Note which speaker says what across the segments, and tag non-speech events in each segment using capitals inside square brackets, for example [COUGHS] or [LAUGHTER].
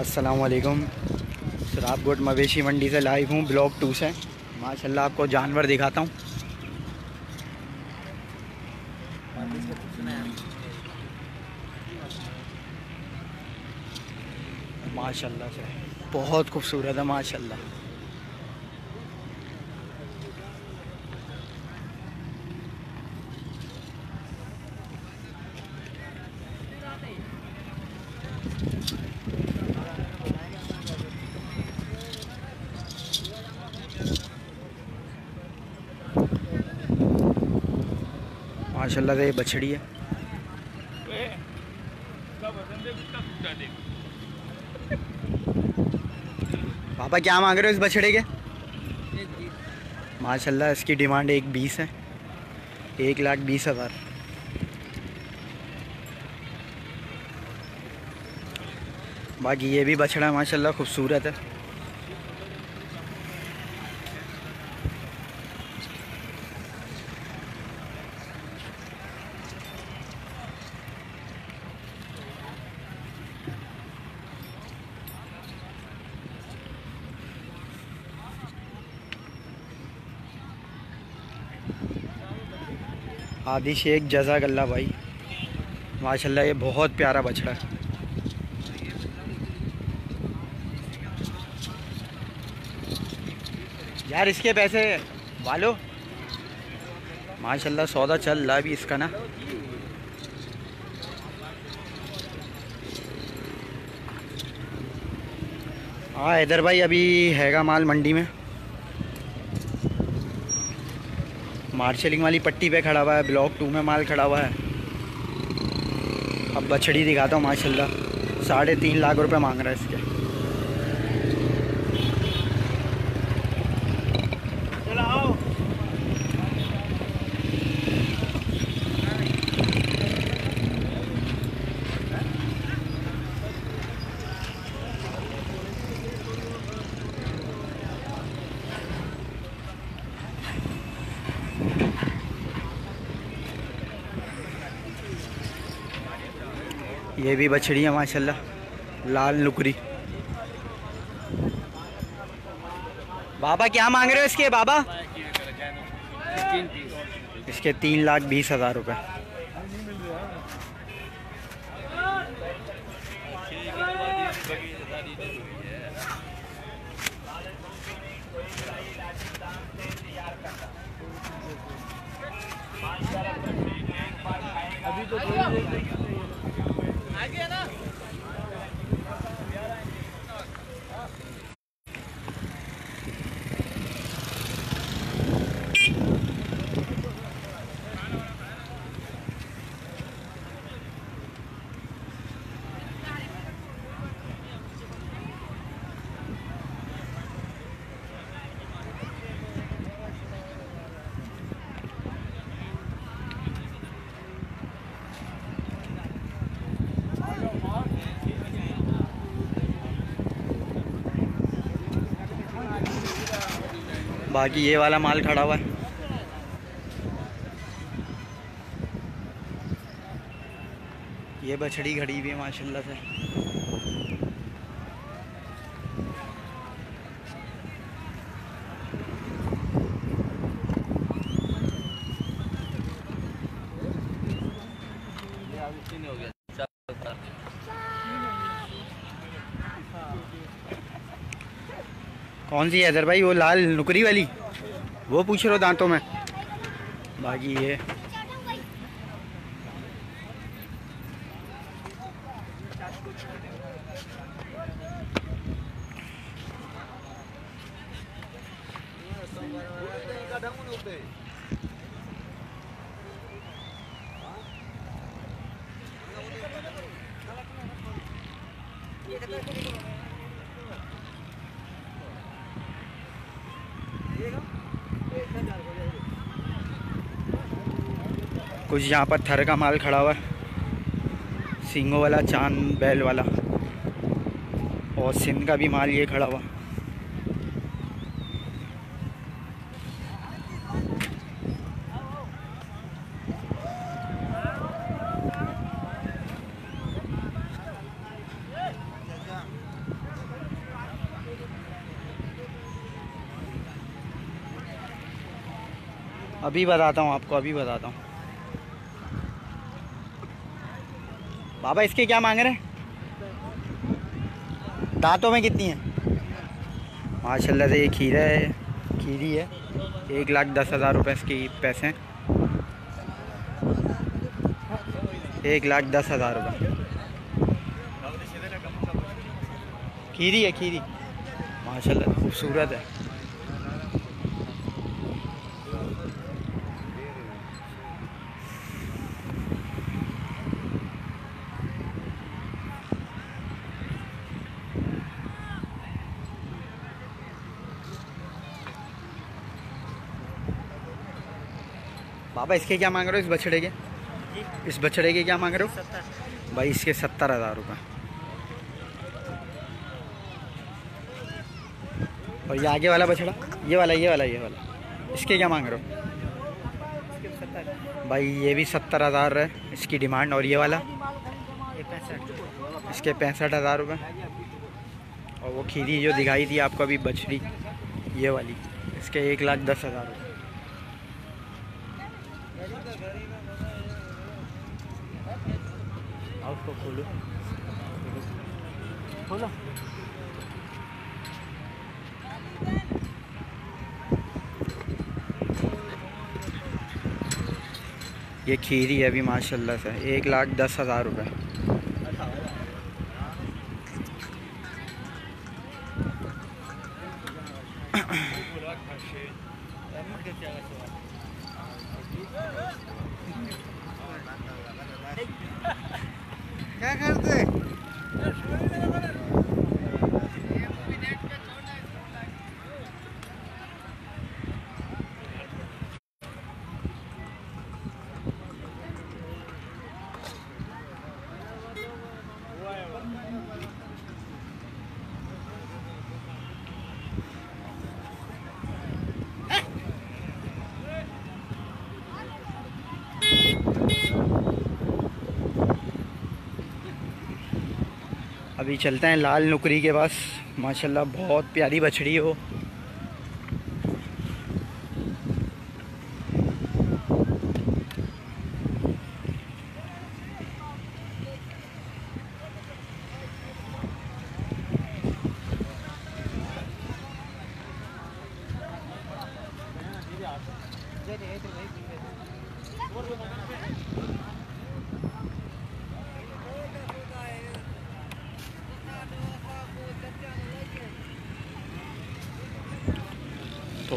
Speaker 1: असलकुम सराबगोट मवेशी मंडी से लाइव हूँ ब्लॉक टू से। माशाल्लाह आपको जानवर दिखाता हूँ। माशाल्लाह से बहुत खूबसूरत है, माशाल्लाह। माशाल्लाह से ये बछड़ी है। पापा, क्या मांग रहे हो इस बछड़े के? माशाल्लाह, इसकी डिमांड एक बीस है। एक लाख बीस हज़ार। बाकी ये भी बछड़ा माशाल्लाह खूबसूरत है। आदि शेख जजाक अल्लाह भाई। माशाल्लाह, ये बहुत प्यारा बछड़ा। है यार, इसके पैसे वालो? माशाल्लाह, सौदा चल रहा भी इसका ना। हाँ इधर भाई अभी हैगा माल मंडी में। मार्शलिंग वाली पट्टी पे खड़ा हुआ है, ब्लॉक टू में माल खड़ा हुआ है। अब बछड़ी दिखाता हूँ, माशाल्लाह। साढ़े तीन लाख रुपए मांग रहा है इसके। ये भी बछड़ी है, माशाल्लाह। लाल नुकरी। बाबा, क्या मांग रहे हो इसके? बाबा? इसके तीन लाख बीस हज़ार रुपये बाकी ये वाला माल खड़ा हुआ है। ये बछड़ी खड़ी हुई है माशाल्लाह से। कौन सी है? इधर भाई, वो लाल नुकरी वाली। वो पूछ रहे हो दांतों में। बाकी ये। कुछ यहाँ पर थर का माल खड़ा हुआ सिंगों वाला, चाँद बैल वाला और सिंध का भी माल ये खड़ा हुआ। अभी बताता हूँ आपको, अभी बताता हूँ। बाबा, इसके क्या मांग रहे हैं? दांतों में कितनी है? माशाल्लाह से ये खीरा है, खीरी है। एक लाख दस हज़ार रुपये इसके पैसे हैं। एक लाख दस हज़ार रुपये खीरी है, खीरी। माशाल्लाह, खूबसूरत है। बाबा इसके क्या मांग रहे हो? इस बछड़े के? इस बछड़े के क्या मांग रहे हो? भाई इसके सत्तर हज़ार रुपये और ये आगे वाला बछड़ा? ये वाला ये वाला ये वाला। इसके क्या मांग रहे हो? भाई ये भी सत्तर हज़ार है। इसकी डिमांड और ये वाला? इसके पैंसठ हज़ार रुपये और वो खीरी जो दिखाई थी आपको अभी बछड़ी ये वाली इसके एक लाख दस हज़ार रुपये उसको खोलो। खोलो। ये खीरी है अभी माशाल्लाह से। एक लाख दस हज़ार रुपये [COUGHS] [COUGHS]
Speaker 2: क्या करते?
Speaker 1: अभी चलते हैं लाल नुकरी के पास। माशाल्लाह बहुत प्यारी बछड़ी हो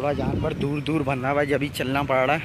Speaker 1: थोड़ा जानवर दूर दूर बंधा भाई अभी चलना पड़ रहा है।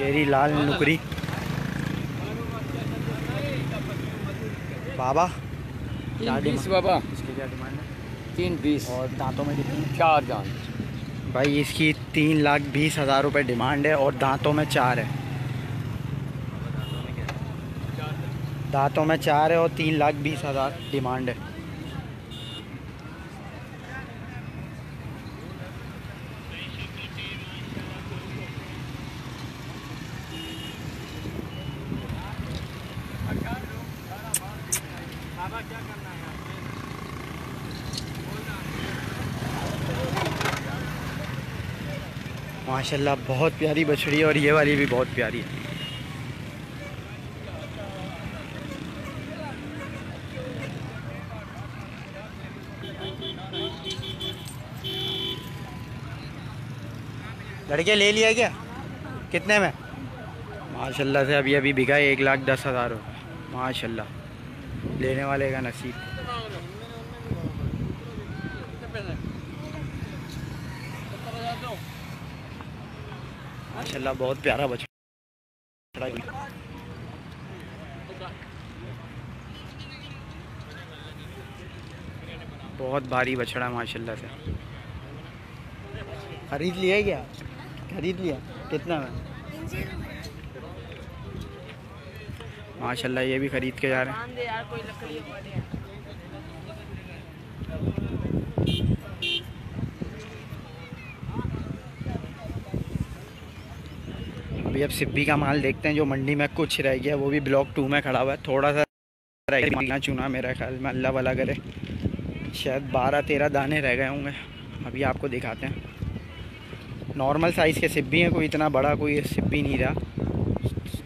Speaker 1: येरी लाल नुकरी। बाबा
Speaker 3: बाबा।
Speaker 1: इसकी क्या डिमांड है?
Speaker 3: तीन बीस।
Speaker 1: और दांतों में कितनी?
Speaker 3: चार जान
Speaker 1: भाई इसकी तीन लाख बीस हज़ार रुपये डिमांड है और दांतों में चार है। दांतों में चार है और तीन लाख बीस हज़ार डिमांड है। माशाल्लाह, बहुत प्यारी बछड़ी है और ये वाली भी बहुत प्यारी है। लड़के ले लिया क्या? कितने में? माशाल्लाह से अभी अभी बिका एक लाख दस हज़ार रुपये माशाल्लाह, लेने वाले का नसीब। माशाल्लाह, बहुत प्यारा बछड़ा बहुत भारी बछड़ा माशाल्लाह से। खरीद लिया क्या? खरीद लिया? कितना में? माशाल्लाह, ये भी खरीद के जा रहे हैं। अभी अब सिब्बी का माल देखते हैं, जो मंडी में कुछ रह गया, वो भी ब्लॉक टू में खड़ा हुआ है। थोड़ा सा रह चुना मेरा ख्याल में, अल्लाह वाला करे। शायद बारह तेरह दाने रह गए होंगे। अभी आपको दिखाते हैं। नॉर्मल साइज़ के सिब्बी हैं, कोई इतना बड़ा कोई सिब्बी नहीं रहा।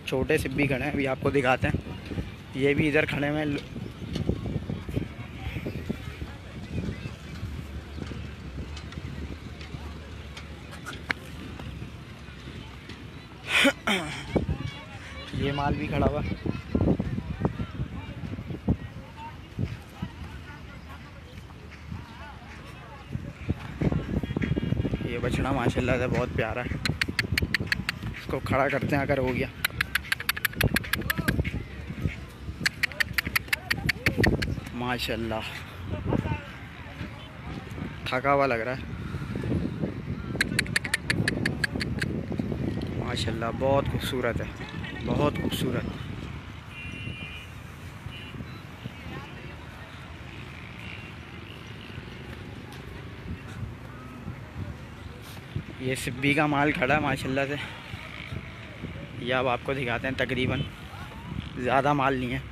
Speaker 1: छोटे सिब्बी खड़े हैं, अभी आपको दिखाते हैं। ये भी इधर खड़े हुए हैं ये माल भी खड़ा हुआ। ये बछड़ा माशाल्लाह से बहुत प्यारा है। इसको खड़ा करते हैं अगर हो गया। माशाल्लाह। थका हुआ लग रहा है। माशाल्लाह, बहुत खूबसूरत है। बहुत खूबसूरत। ये सिब्बी का माल खड़ा है, माशाल्लाह से। ये अब आपको दिखाते हैं तकरीबन। ज़्यादा माल नहीं है।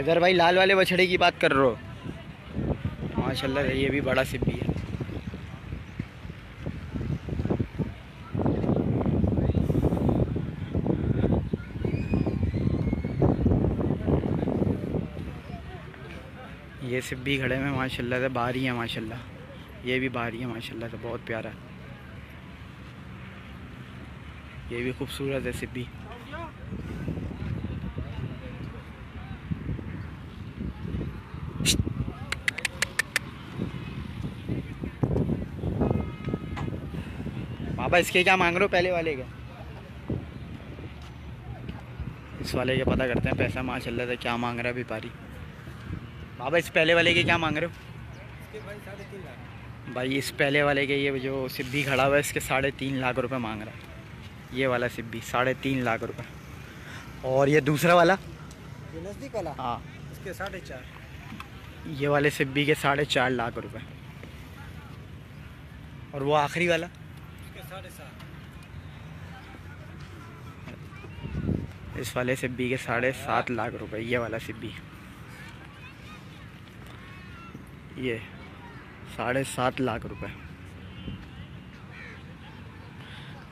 Speaker 1: इधर भाई, लाल वाले बछड़े की बात कर रहे हो? माशाल्लाह, ये भी बड़ा सिब्बी है। ये सिब्बी खड़े में माशाल्लाह से बारी है, माशाल्लाह। ये भी बारी है, माशाल्लाह से बहुत प्यारा। ये भी खूबसूरत है सिब्बी बाबा इसके क्या मांग रहे हो पहले वाले के? इस वाले के पता करते हैं पैसा माँ चल रहा था क्या मांग रहा है व्यापारी? बाबा इस पहले वाले के क्या मांग रहे हो? भाई इस पहले वाले के ये जो सिब्बी खड़ा हुआ है इसके साढ़े तीन लाख रुपए मांग रहा है। ये वाला सिब्बी साढ़े तीन लाख रुपए। और ये दूसरा वाला?
Speaker 2: ये नज़दीक वाला?
Speaker 1: हाँ।
Speaker 2: इसके साढ़े चार।
Speaker 1: ये वाले सिब्बी के साढ़े चार लाख रुपए। और वो आखिरी वाला?
Speaker 2: साढ़े सात
Speaker 1: इस वाले सिब्बी के साढ़े सात लाख रुपए, ये वाला सिब्बी। ये, साढ़े सात लाख रुपए।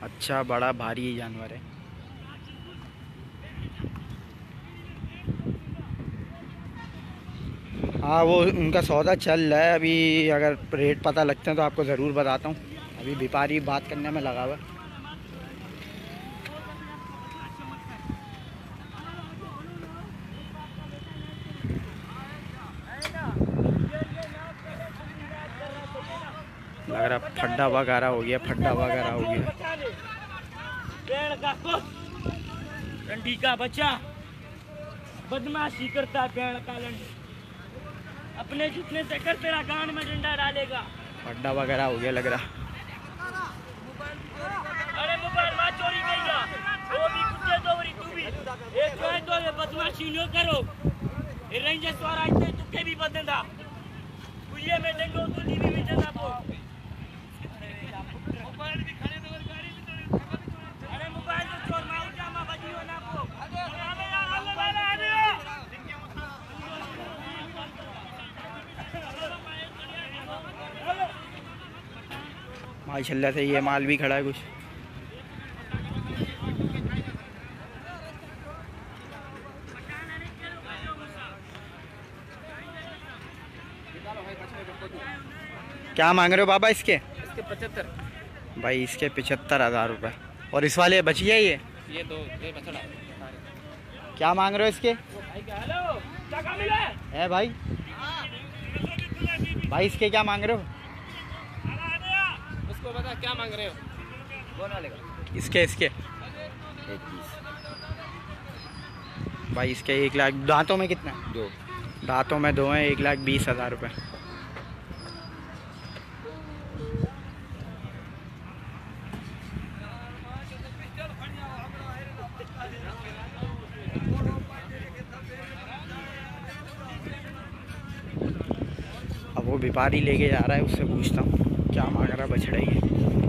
Speaker 1: अच्छा बड़ा भारी जानवर है। हाँ वो उनका सौदा चल रहा है। अभी अगर रेट पता लगते हैं तो आपको ज़रूर बताता हूँ। अभी व्यापारी बात करने में लगा हुआ। लग रहा फड्डा वगैरह हो गया फड्डा वगैरह हो गया।
Speaker 3: पेड़ का कुछ। लंडी का बच्चा। बदमाशी करता पेड़ का अपने जितने से कर तेरा गांड में डंडा डालेगा।
Speaker 1: फड्डा वगैरह हो गया लग रहा
Speaker 3: अरे मोबाइल बात चोरी करेगा वो तू भी। एक जो है तो ये बदमाशी न करो ये रेंजर स्वारा इतने तुक्के भी बदंदा तू ये में डेंगो तू टीवी में जना पो। अरे मोबाइल तो चोर मार जामा बजियो ना पो।
Speaker 1: माशाल्लाह से ये माल भी खड़ा है कुछ। क्या मांग रहे हो बाबा इसके?
Speaker 2: इसके पचहत्तर।
Speaker 1: भाई इसके पिछहत्तर हज़ार रुपये और इस वाले बचिए ये?
Speaker 2: ये दो ये बछड़ा
Speaker 1: क्या मांग रहे हो इसके?
Speaker 3: हेलो
Speaker 1: है भाई। भाई इसके क्या मांग रहे हो?
Speaker 2: उसको बता क्या मांग रहे हो? कौन वाले का?
Speaker 1: इसके इसके। भाई इसके एक लाख दांतों में कितना? है?
Speaker 2: दो।
Speaker 1: दांतों में दो हैं एक लाख बीस हज़ार रुपये वो व्यापारी लेके जा रहा है उससे पूछता हूँ क्या मांग रहा है बछड़े ये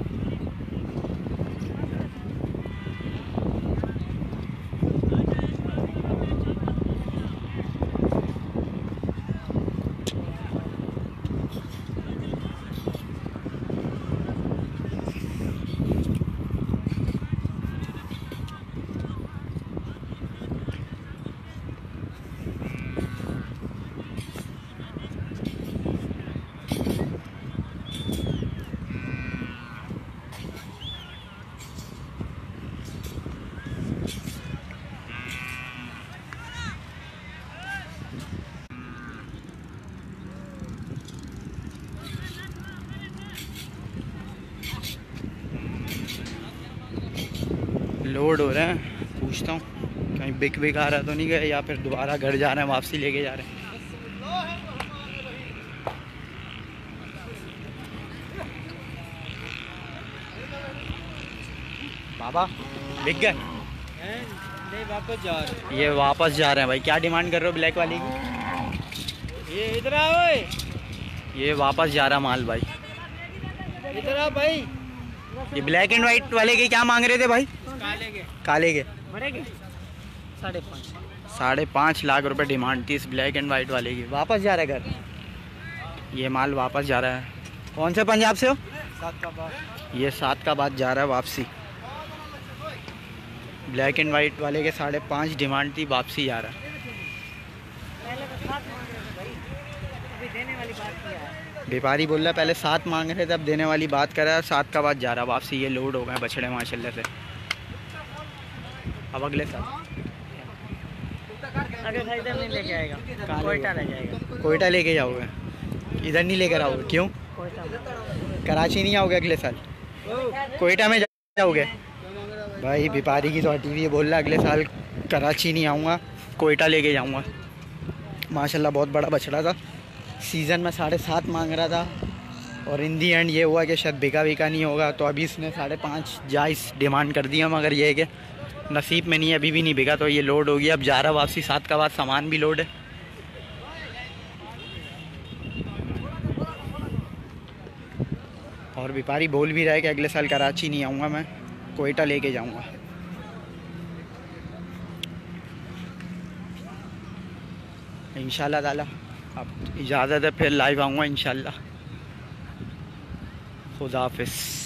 Speaker 1: लोड हो रहे हैं। पूछता हूँ कहीं बिक बिक आ रहा तो नहीं गए या फिर दोबारा घर जा रहे हैं वापसी लेके जा रहे हैं? बाबा बिक गए?
Speaker 2: नहीं वापस जा रहे
Speaker 1: ये वापस जा रहे हैं भाई क्या डिमांड कर रहे हो ब्लैक वाली की?
Speaker 2: ये इधर आओ
Speaker 1: ये वापस जा रहा माल भाई।
Speaker 2: इधर आओ भाई।
Speaker 1: ये ब्लैक एंड वाइट वाले के क्या मांग रहे थे भाई?
Speaker 2: काले के।
Speaker 1: काले के
Speaker 2: साढ़े पाँच।
Speaker 1: साढ़े पाँच लाख रुपए डिमांड थी इस ब्लैक एंड वाइट वाले की। वापस जा रहा है घर? ये माल वापस जा रहा है। कौन से पंजाब से हो?
Speaker 2: सात का बाद
Speaker 1: ये सात का बाद जा रहा है वापसी। ब्लैक एंड वाइट वाले के साढ़े पाँच डिमांड थी वापसी जा रहा है। व्यापारी बोल रहा है पहले सात मांग रहे थे अब देने वाली बात कर रहा है सात का बाद जा रहा है वापसी ये लोड हो गए बछड़े माशाल्लाह से। अब अगले साल।
Speaker 2: लेके आएगा कोयटा
Speaker 1: लेके?
Speaker 2: ले
Speaker 1: कोयटा लेके जाओगे? इधर नहीं लेकर आओगे? क्यों? कराची नहीं आओगे अगले साल? कोयटा में जाओगे? भाई व्यापारी की तो हटी हुई है बोल रहा है अगले साल कराची नहीं आऊँगा कोयटा लेके जाऊँगा। माशाल्लाह बहुत बड़ा बछड़ा था। सीज़न में साढ़े सात मांग रहा था और इन दी एंड ये हुआ कि शायद बिका बिका नहीं होगा तो अभी इसने साढ़े पाँच जायज़ डिमांड कर दिया, मगर ये है कि नसीब में नहीं, अभी भी नहीं बिका तो ये लोड हो गया। अब जा रहा वापसी, सात का बाद सामान भी लोड है। और व्यापारी बोल भी रहा है कि अगले साल कराची नहीं आऊँगा मैं, कोयटा लेके जाऊँगा। इंशाल्लाह ताला। अब इजाज़त है फिर लाइव आऊँगा इन खुदा हाफिज़।